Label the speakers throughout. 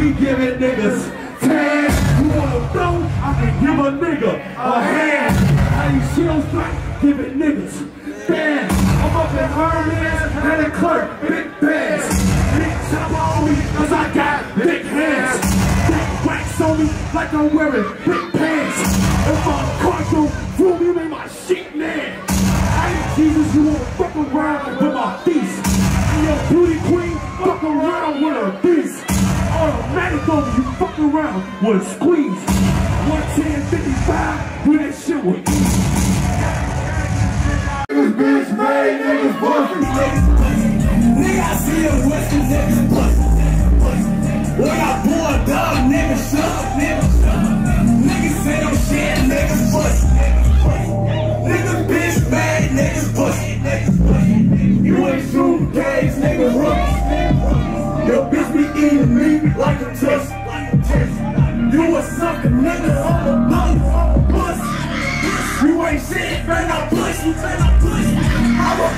Speaker 1: we giving niggas ten. You wanna blow? I can give a nigga a uh, hand. How you shield strike? Giving niggas bands. I'm up in Hermes and a clerk, big bands. Big chopper on me, cause I got big hands. Big wax on me like I'm wearing big pants. If my car don't fool me, make my shit man. I ain't Jesus, you won't fuck around 90 told you you fuck around was squeeze. One, ten, fifty-five. Do that shit was This bitch made, niggas bust.
Speaker 2: Nigga, I see a Western niggas bust. What I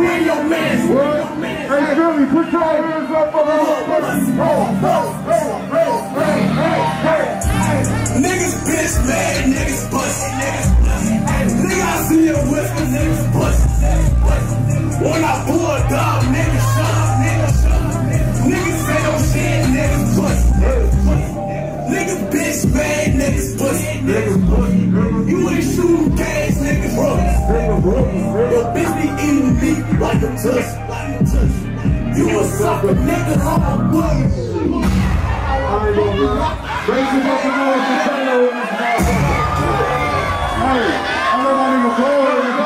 Speaker 2: You in your man's
Speaker 1: What? Hey, Billy, put your hands up for the.
Speaker 2: Niggas bitch mad, niggas pussy, niggas pussy. Nigga, I see a whisper, niggas pussy. When I pull a dog, niggas shut up, niggas shut up. Niggas say no shit, niggas pussy. Niggas bitch mad, niggas pussy.
Speaker 1: Niggas niggas
Speaker 2: You ain't shooting gays, niggas rookies, Your bitch be eating like. You a sucker, nigga, I'm a bully.
Speaker 1: I ain't gonna lie. Make some fucking noise for Turno in this motherfucker. Hey, I my nigga Flo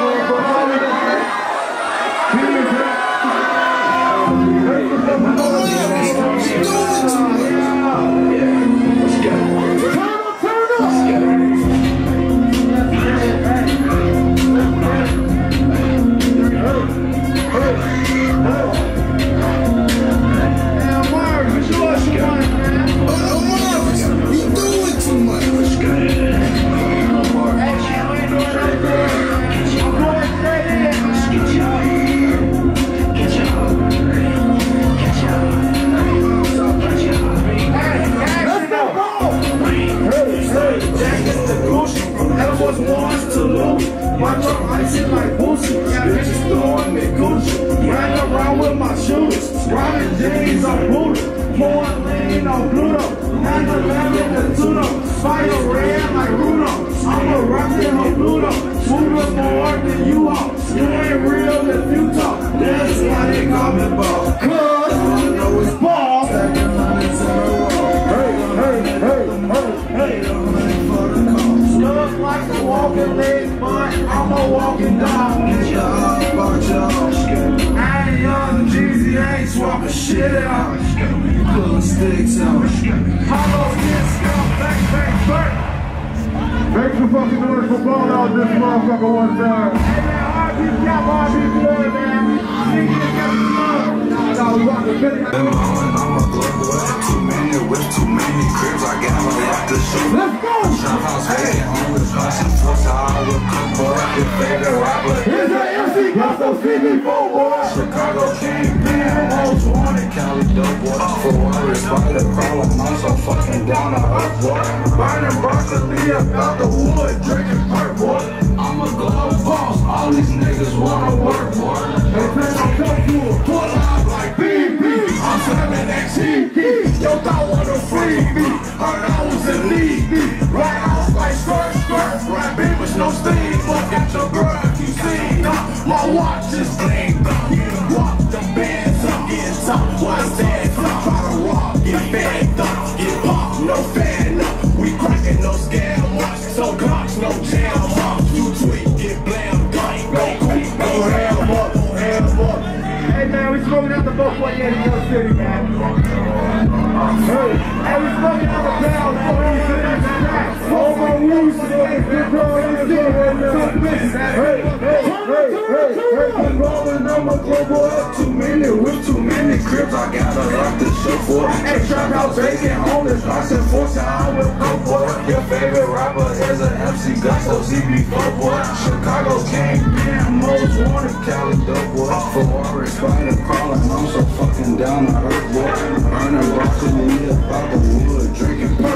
Speaker 1: some fucking noise for blowing out this motherfucker one time.
Speaker 2: Got the
Speaker 3: too many whips, too many cribs. I got.
Speaker 1: Let's go! Here's the MC Gusto CB4 boy.
Speaker 3: Chicago King, Cali dope boy. Ferraris, spider crawling, I'm so fucking down to earth boy. Burning broccoli about the wood, drinking perk boy. I'm a glove boss, all these niggas wanna work boy.
Speaker 1: Hey, man, I'm coming to a
Speaker 3: Pull up like BB, I'm slamming cheeky. Yo, thought wanna free me, heard I was in need. Right off like skirt, skirt, right babies, no steam. Fuck at your girl if you her. My watch is the getting tough. Why stand up? Try to get fed up, get pop. no fan up. We crackin', no scam watch, so clocks no jam up. You tweet, get blam, gun, go quick, go ham up, ham up.
Speaker 1: Hey man, we smoking out the 448 in your city, man. Hey, hey, we smoking out the barrel, that. All my woos, been blowing in. Hey bell, man.
Speaker 4: Too many with too many cribs, I got a lot to show for. Hey, trap house vacant, homeless, lost in force, I will go for. Your favorite rapper is an MC Gusto, CB4 boy. Chicago king, man, most wanted Cali dope boy. Ferrari, spider crawling, I'm so fucking down to earth boy. Burning broccoli, about the wood, drinking boy.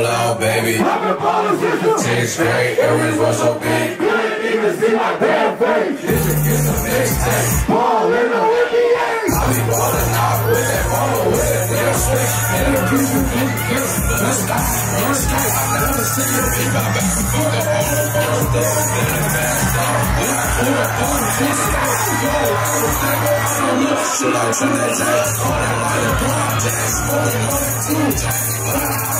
Speaker 2: All out, baby. Six straight, earrings were so big.
Speaker 3: Couldn't Even see my damn face.
Speaker 2: This is a mixtape.
Speaker 3: Ball in the NBA.
Speaker 2: I be ballin' out with that ball, with that damn switch. And the kiss you. Let's go, let's go. I never see you be my back fuck up all the girls there. Then the bad dog. When I pull up on this, I go, I don't think I don't know. Should I turn that jack? Call that bomb jack. Only know that.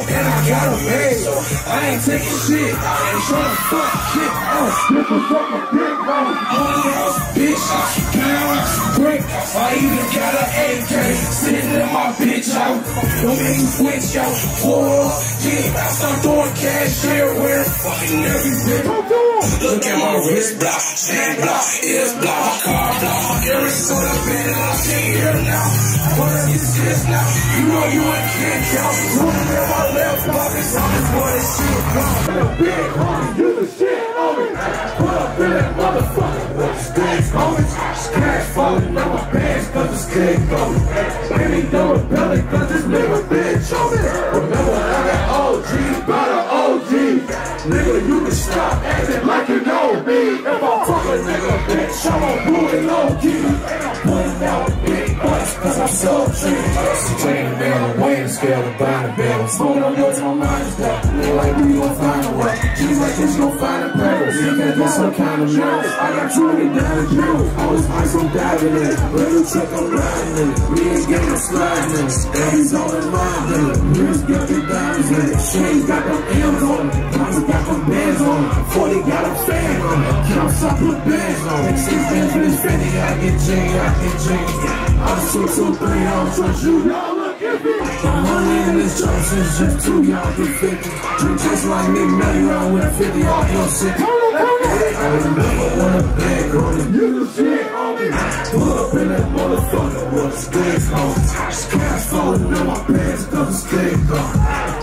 Speaker 2: Got a man, so I ain't taking shit. I ain't trying to fuck shit. Uh,
Speaker 3: This was fucking homie.
Speaker 2: only house, bitch. Pounds, brick. I even got an AK sitting in my bitch out. Don't make me switch out. Whoa, yeah, I start throwing cash everywhere. Fucking every bitch. Look at my wrist block, chain block, ears block, car block. Earrings so the bed and I can't hear now. What is this now? You know you ain't can't count. Running in my left pocket, so this boy this shit.
Speaker 3: The big homie, you the shit on me. Put up in that motherfucker. What's this, homie? Cash falling on my pants cause cake on me. Baby, don't repel cause this nigga bitch on me. Remember, I got OG OG. Nigga, you can stop acting like you know me. If I fuck a nigga, bitch, I'm gon' do it low key. And I'm putting out cause I'm so cheap.
Speaker 2: Train the bell, weighing the scale, and buying the bell.
Speaker 3: Smoking on yours, my mind is that. Nigga like you gon' find a way. She's like this, you gon' find a purpose. You can get some kind of mirror. I got 20 down the drill. I was ice, I'm diving in. Little truck, I'm riding in. We ain't getting sliding in. Daddy's on the mind in it. Wrist got the diamonds in it. Shane got them M's on it. Mama got them bands on it. 40 got them fan on it. Counts, I put bands on it. Six bands for this Fendi, I get Jane, I get Jane. I'm 603, I don't trust you. Y'all look iffy. The money in this Johnson's just too young to 50. Drink just like me, Melly around with a 50 off your shit. I remember when a bag on it. You the shit me. Pull up in that motherfucker with a stick on. Cash falling in my pants it's stick on.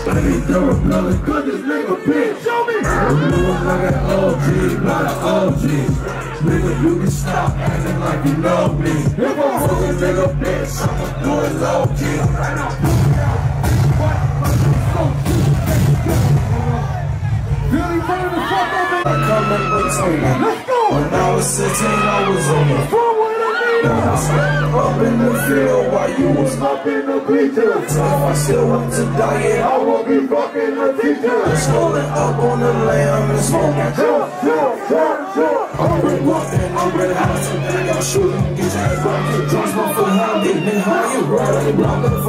Speaker 3: Baby, throw a blood this nigga bitch on me. Remember I got OG, not an OG. Nigga, you can stop acting like you know me. If I fuck a nigga bitch, I'ma do it low key. Really burn the fuck up in
Speaker 2: I come! When I was 16, I was on the
Speaker 3: Forward and
Speaker 2: Up in the field while you was
Speaker 3: Up in the bleachers.
Speaker 2: If I still want to die,
Speaker 3: I will be fucking the teacher.
Speaker 2: Rolling up on the lamb and smoking.
Speaker 3: Jump, jump, jump, jump.
Speaker 2: I'm ready walking, I'm out to I got shooting, get your ass rocked. Drums my foot high, nigga, how you? Right on the block,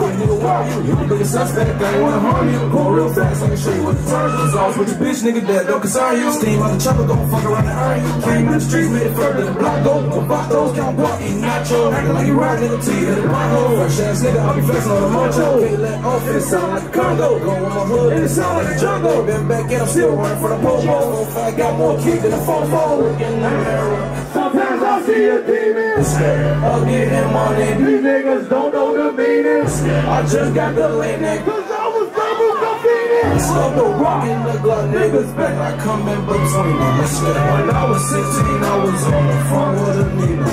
Speaker 2: looking for a nigga, why you? You the biggest suspect, they wanna harm you. Going real fast, I can show you what the turns is off with the bitch, nigga, that don't concern you. Steam out the chopper, gon' fuck around and iron you. Came in the streets, made it further than block, go. Go pop those, count walk, eat nacho. Acting like you ride, nigga, till you hit a pothole. Fresh ass nigga, I'll be flexing on the mojo. Can't let off, it sound like a Congo. Go with my hood, and it sound like a jungle. Been back and I'm still running for the popo. I got more kick than a fofo. In the mirror.
Speaker 3: Sometimes I see a demon.
Speaker 2: Getting money.
Speaker 3: These niggas don't know the.
Speaker 2: I just got the lane nigga.
Speaker 3: Cause I was double defeated.
Speaker 2: Slow the rock in the glove. Niggas back. I come in between them. When I was 16, I was on the front with a needle.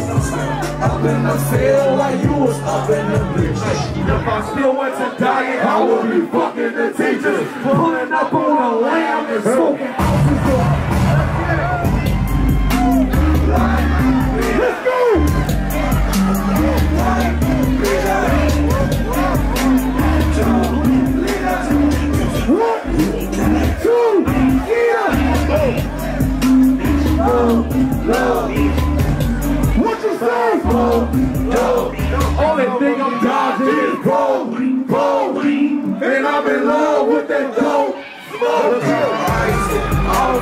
Speaker 2: Up in the field like you was up in the bleachers.
Speaker 3: If I still went to diet, I would be fucking the teachers. Pulling up on a lamb and smoking that dope. Smoke ice off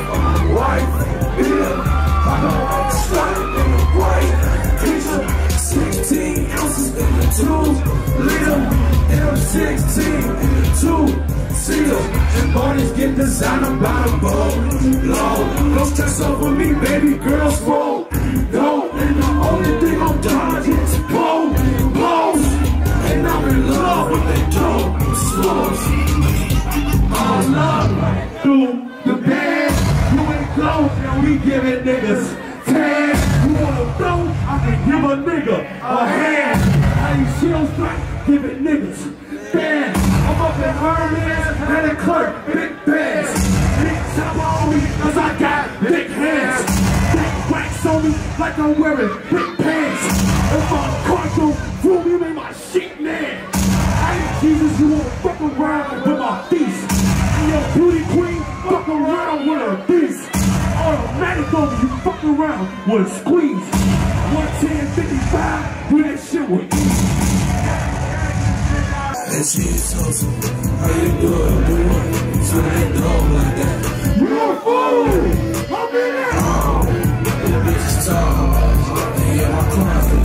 Speaker 3: white bill. I know I'm starting in the white pizza. 16 ounces in the two liter. M16 in the two seater. And Barney's get designer by the boat. Low, don't stress over me, baby girl. Smoke, a hand. How you shield strike? Giving niggas bad. I'm up in Hermes and a clerk, big bags. Big chopper on me, cause I got big hands. Big wax on me like I'm wearing big Automatic over you, fuck around with a squeeze. 110, 55, do that shit with ease.
Speaker 2: That shit's hustle. How you doing? Doing? So that dog like that.
Speaker 3: You a fool! I'm in it!
Speaker 2: That bitch is tall. Yeah, my closet.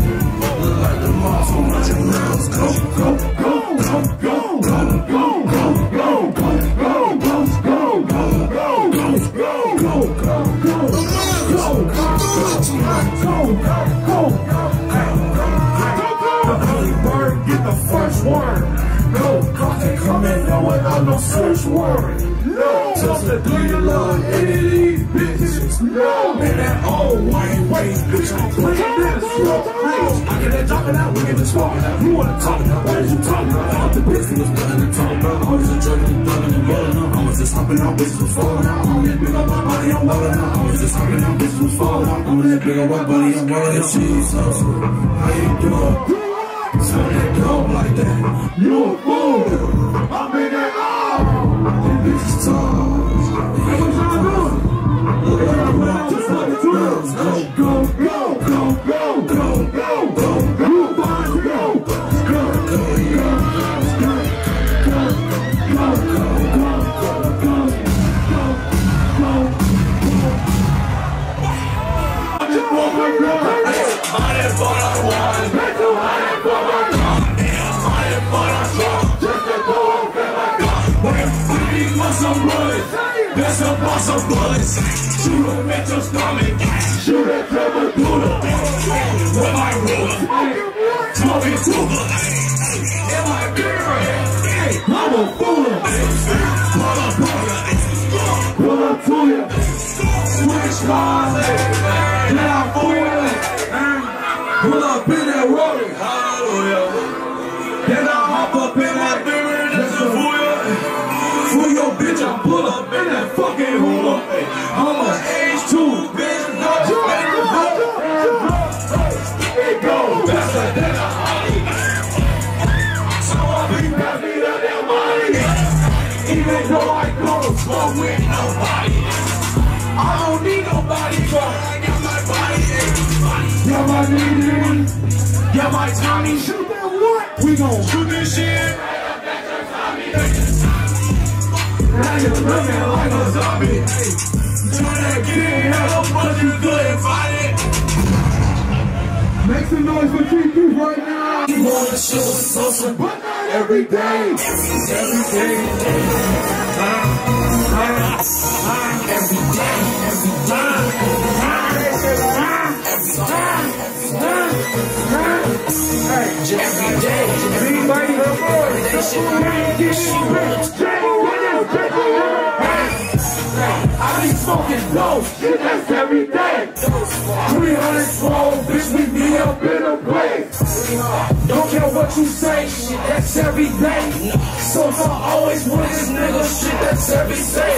Speaker 2: Look like the moss on my. Go,
Speaker 3: Go, go, go, go, go, go, go, go, I'm no search word. No, just do you love any of these bitches. No, and that old white white bitch, I'm playing this. I get that dropping out, we get the out. You wanna talk about what is you talking about? All the bitches was done and talking about. Always a jerk and thugging and rolling. I was just hopping out, bitches was falling out. I'm that big up my body, I'm walling out. I was just hopping out, bitches was out. I'm that big up my body, I'm walling out. Hustle. How you doing? So that dope like that. You a fool. Go, go, go, go, go, go, go, go, go, go, go, go, go, go, go, go, go, go, go, go,
Speaker 2: the drunk.
Speaker 3: Just to go on, feel like
Speaker 2: We need for some bullets. That's up on some bullets. Shoot 'em at your stomach.
Speaker 3: Shoot at Trevor Buddha.
Speaker 2: With my ruler. Toby Tuba. In my beer.
Speaker 3: I'm a fool.
Speaker 2: Pull up on ya.
Speaker 3: Pull up to you.
Speaker 2: Switch my leg. Now for ya. Pull up in that rolling.
Speaker 3: Yeah, my
Speaker 2: Tommy.
Speaker 3: Shoot that what? We gon'
Speaker 2: Shoot this shit.
Speaker 3: now you're looking like a
Speaker 2: zombie. Tryna get in hell, but you couldn't find it.
Speaker 3: Make some noise for TP right now.
Speaker 2: You wanna show us social,
Speaker 3: But not every day.
Speaker 2: every day. Every day, every day. Every day.
Speaker 3: Voice? I be smoking dope, shit that's every day. 312, bitch, we up in a place. What you say, shit that's every day. So I always with this nigga, shit that's every day.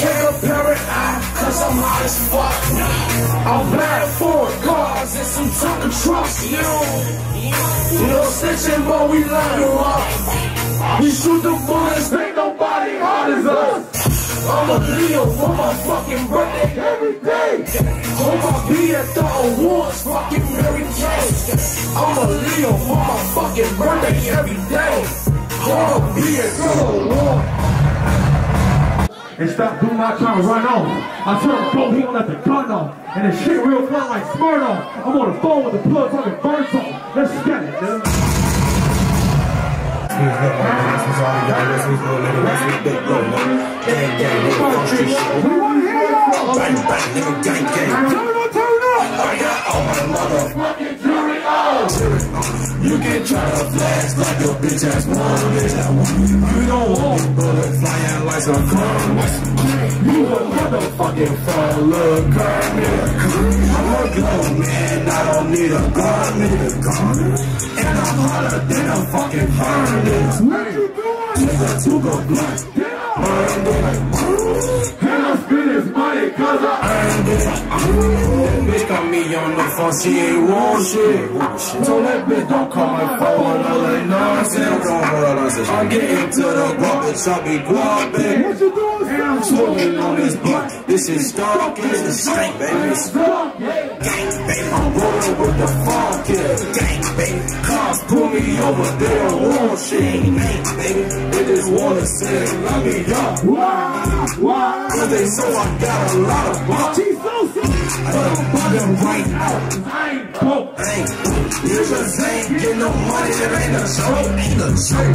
Speaker 3: Can't compare it, I, cause I'm hot as fuck. I'm bad for cars and some talking trucks. You know, no snitching, but we line up. We shoot the bullets, ain't nobody hard as us. I'm a Leo for my fucking birthday every day. Hope I be at the awards, fucking Mary Kay. I'm a Leo for my fucking birthday every day. Oh, be a civil war.
Speaker 1: And stop, do not try to run on. I tell him go, he don't let the gun on. And the shit real fun like Smirnoff. I'm on the phone with the plug fucking burn song. Let's get it, dude.
Speaker 3: We want to hear y'all.
Speaker 2: Bang, bang, nigga, gang, gang. I got all my motherfucking. You can try to flash like a bitch ass wanted. You don't want bullets flying like some crumbs. You a motherfucking fall look. I'm a glow man, I don't need a garment. And I'm hotter than a fucking furnace. Nigga, to go blunt.
Speaker 1: And I spend this money cause I
Speaker 2: earned it. Bitch got me on the phone, she ain't want shit. Told that bitch don't call my phone, all that nonsense. I'm getting to the guap, bitch, I be guapping. And I'm smoking on this blunt. This is stalking, this is stank, baby. Gang, baby, I'm rolling with the funk, yeah. Gang, baby, cops pull me over, they don't want shit. Ain't, baby, they just wanna say, let me up.
Speaker 3: Wow, wow.
Speaker 2: Cause they know I got a lot of.
Speaker 3: She's so.
Speaker 2: I done bought them right out.
Speaker 1: I ain't broke.
Speaker 2: Ain't, you just ain't getting no money, it ain't a show, ain't a show.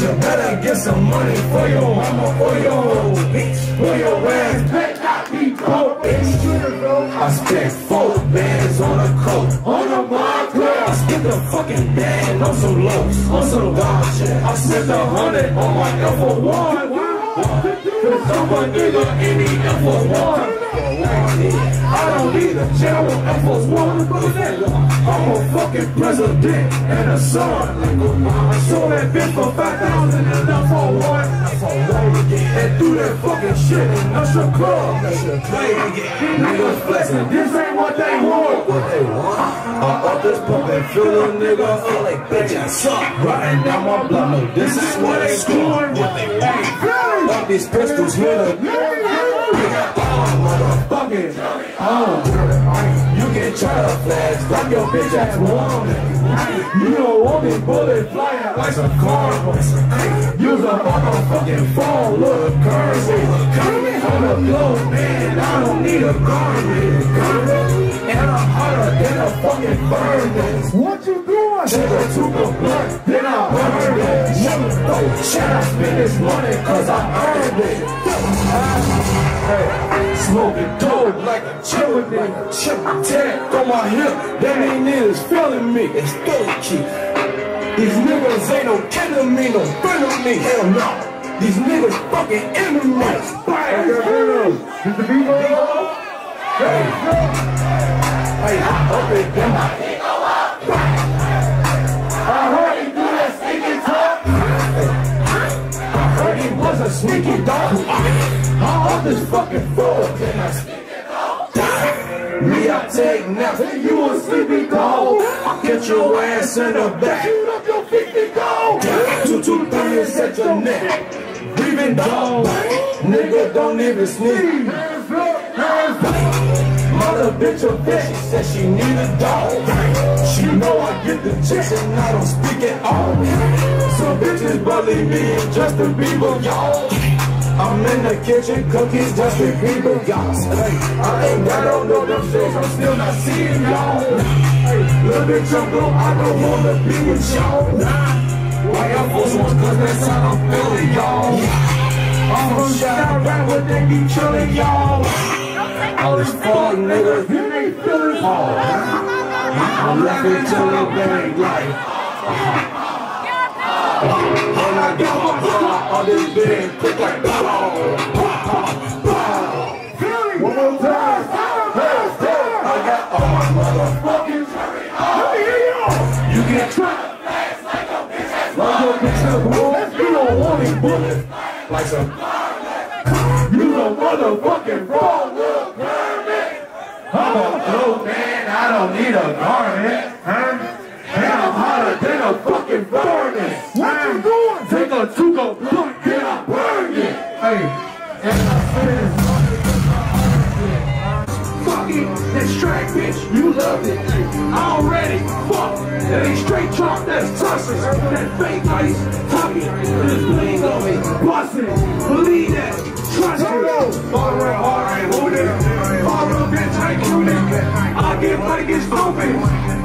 Speaker 2: You better get some money for your mama, for your bitch, for your ass, bet not be broke, bitch. I spent four bands on a coat, on a the fucking band on some lows, on some shit. I spent a hundred on my F1. Cause I'm a nigga F1. I don't need a general F1. I'm a fucking president and a son. I sold that bitch for 5,000 and enough for one. And do that fucking shit in Usher Club. Niggas flexing, this ain't what they want. What they want? I up this pump and fill a nigga up like bitch I suck. Riding down my block, no, this is what they score. What they want? Up these pistols, hit a motherfucking oh. Try to flash like your bitch ass woman. You don't want me bullet flying like some carnival. Use a motherfucking phone, look currency. I'm a glow man, I don't need a garment. And I'm hotter than a fucking furnace.
Speaker 3: What you doing?
Speaker 2: Took a blunt, then I burned it. Never thought, should I this a chimney, like. Tag on my hip, that ain't niggas feeling me. It's feeling key. These niggas ain't no kin me, no friend of me. Hell no. These niggas fucking enemies. Bang.
Speaker 1: Is the beat?
Speaker 2: Hey, hey, I up it, then I I heard he do that sneaky talk. I heard he was a sneaky dog. I up this fucking then I sneaky dog. Me, I take naps, and you a sleepy dog. I get your ass in the back. Shoot up your 50 dog. Two, two, three, and set your neck. Breathing dog. Nigga, don't even sneeze.
Speaker 3: Hands up, hands up.
Speaker 2: Mother bitch a bitch, she said she need a dog. She know I get the chicks and I don't speak at all. Some bitches bully me and Justin Bieber, y'all. I'm in the kitchen cooking Justin Bieber, y'all. Hey, I ain't got on no them shits, I'm still not seeing y'all. Little bitch, I'm I don't wanna be with y'all. Why y'all force ones, cause that's how I'm feeling, y'all. I'm from rap, but they be chillin', y'all. All these fuck niggas, you ain't feeling hard. I'm laughing till bang like. I got my blood on this bed, quick like pow. One more time. Hands down. I got all my motherfucking
Speaker 3: Let me hear y'all.
Speaker 2: You can try. Like your bitch, let's you don't want me bullet. Like some. You a motherfucking fraud, little permit. I'm a dope man, I don't need a garment. Huh? And I'm hotter than a fucking furnace.
Speaker 3: What you doing?
Speaker 2: Take a two go blunt, then I burn it. Hey, and I said Fuck it, that track, bitch, you love it. Already, fuck, that ain't straight chalk, that's tussles. That fake
Speaker 3: ice, talking, just lean on me, busting, believe that, trust it. Father, alright, who there? Bitch, I you nigga. I get money, get stupid.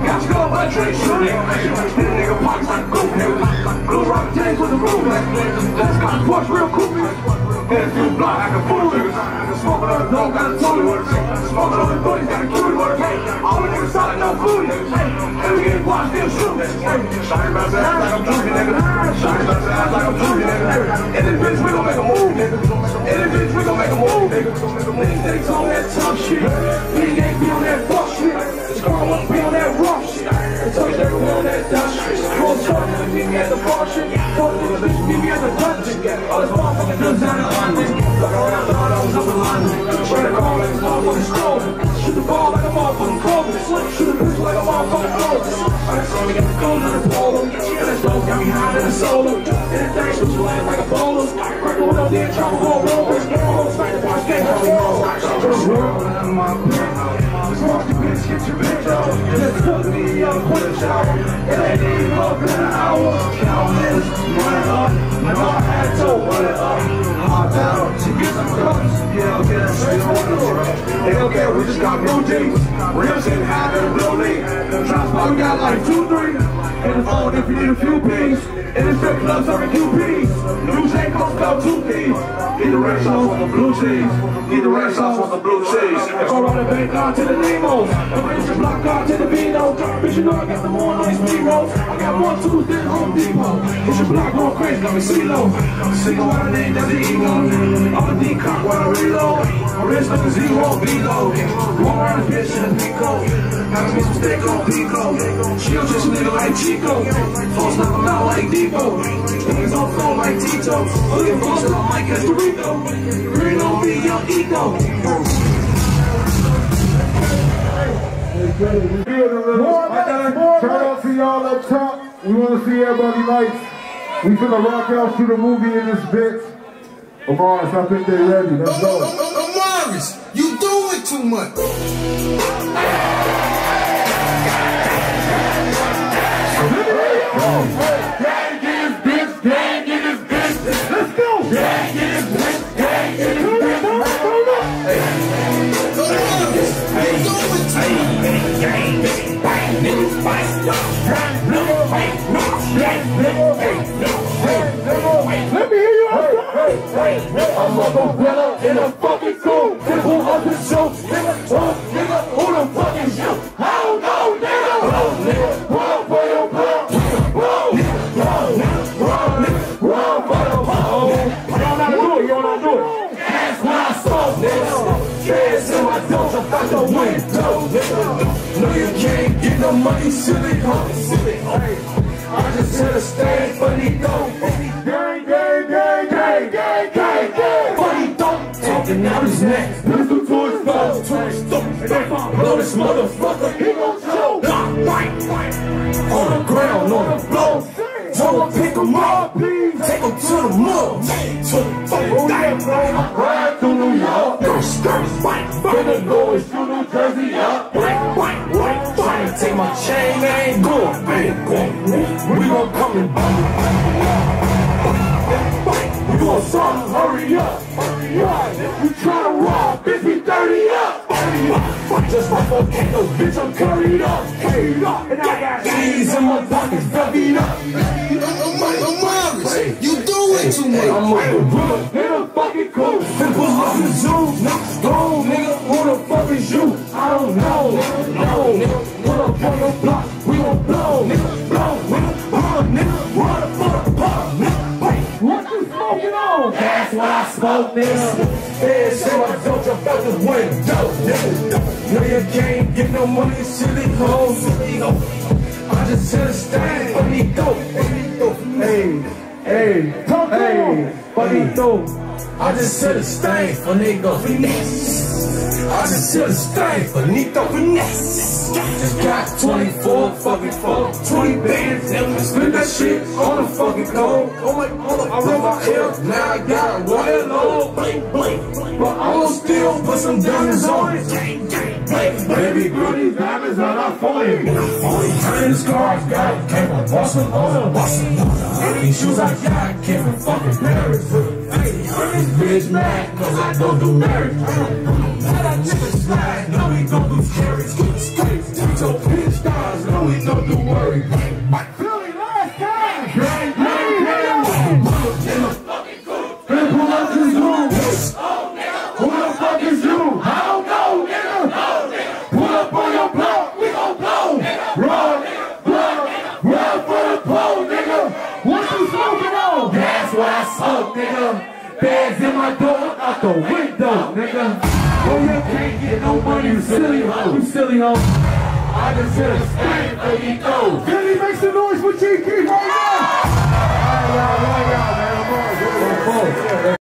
Speaker 3: Got to go, but drink, shoot it. This nigga pockets like nigga. Blue rock James with the roof, Let's got Porsche real cool. And if you block, I can fool niggas. Smoking on the dog, got a with it. Smoking on the buddies, got a cutie it. All the niggas solid, no booty. And we get washed, still shooting. About to act like I'm Judy, nigga. About to act like I'm Judy, nigga. And this bitch, we gon' make a move, nigga. Make a move, nigga. Niggas that on that tough shit. Niggas ain't be on that fuck shit. This girl wanna be on that rough shit. So they be on that dumb shit. Close up, meet me at the bar shit. Fuck niggas, bitch, meet me at the dungeon. All this motherfucking guns out of London. Look around, thought I was up in London. Try to call like a motherfucking stolen. Shoot the ball like a motherfucking Clovis. Shoot the bitch like a motherfucking Clovis. I just only got the gold in the polo. And this dope got me high in the solo. And it thanks to you land like a bowler. Crack the window, then chop a roller. Shower. It ain't even up in an hour. Count this, run it up. Know I had to run it up. Hop out, Yeah, okay, on we just got blue jeans. Real shit happened, blue league. Transport got like two, three. In the phone if you need a few P's. In the strip club serving QPs. New J Cole spell two P's. Get the red sauce on the blue cheese. Get the red sauce on the blue cheese. If I the bank on to the I the block on to the Vino. Bitch, you know I got the more nice speed rolls. I got Home Depot. Hit your block going crazy, got me CeeLo. Single what I name, that's the ego. I'm a decock while I reload. My wrist like a zero below. Walk around this bitch in a Pico. Gotta be some steak on Pico. She don't just nigga like Chico. Folks knock him out like Depot. Niggas on phone like Tito. Look at Boston, I might catch Dorito. Green on me, young ego.
Speaker 2: Shout out to y'all up top. We want to see everybody lights. We finna rock out through the movie in this bitch. Amaris, I think they ready. Let's go.
Speaker 5: Amaris, you doing too much.
Speaker 2: Gang in this bitch, gang in this bitch. Let's go. Gang in this bitch, gang in this bitch. Turn up, turn up.
Speaker 5: Amaris, you doing too much.
Speaker 2: Let me in a fucking cool. People up the show. His neck. Pistol to his throat. And blow this motherfucker, he gon' choke. Nah, right. On the ground, on the floor. Tell him pick him up, take him to the mud, to the fucking damn riding through New York, skirt, skirt, bite, finna go and shoot my volcano, bitch, I'm curried up, carried up. And I got keys in my pockets, bellied up.
Speaker 5: Amaris, you doing too much.
Speaker 2: I'm a gorilla in a fucking coat. Simple like a zoo. Not strong, nigga. Who the fuck is you? I don't know. No, nigga. Pull up on your block. We gon' blow, nigga. Blow, nigga. Run, nigga. Run for the pop, nigga. Wait, what you smoking on? That's what I smoke, nigga. Yeah, so I don't jump out the window, nigga. No money, silly hoe, silly hoe. I just hit a stand, dope. Hey, hey, talk hey, dope. I just hit a stand, dope, finesse. I just hit a stand, dope, finesse. Just got 24 fucking four, 20 bands, and we spend that shit on the fucking cold. Oh my, hold up, I roll my hair, now I got a royal low, bling, bling. But I'm gonna still put some diamonds on it. Gang, gang.
Speaker 3: Baby girl, these diamonds are not for you. Turning scars, got came from Barcelona, Barcelona. These shoes I got came from fucking Paris. Hey, this bitch mad cause I don't do marriage. Tell that nigga slide, no we don't do scary. Teach your bitch stars, no we don't do worry. the window, nigga. Well, you can't get no money, you silly hoe. You silly hoe. I just hit a stand for ego.
Speaker 1: Can he make some noise for GK right now?
Speaker 3: All right, y'all, right, y'all, man. I'm on.